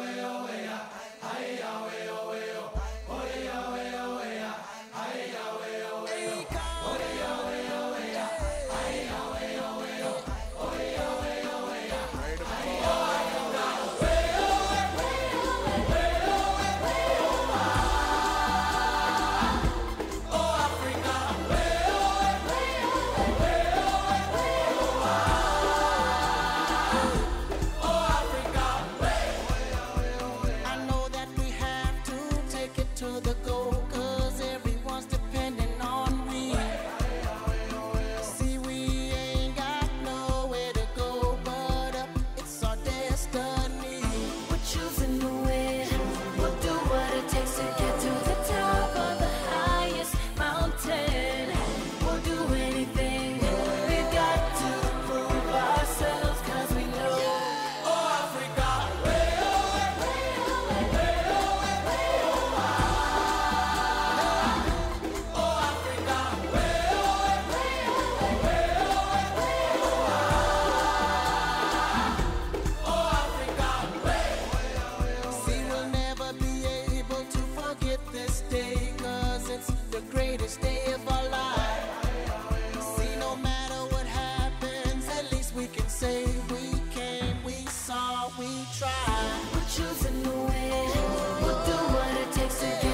é try. We're choosing the way. We'll do what it takes to get.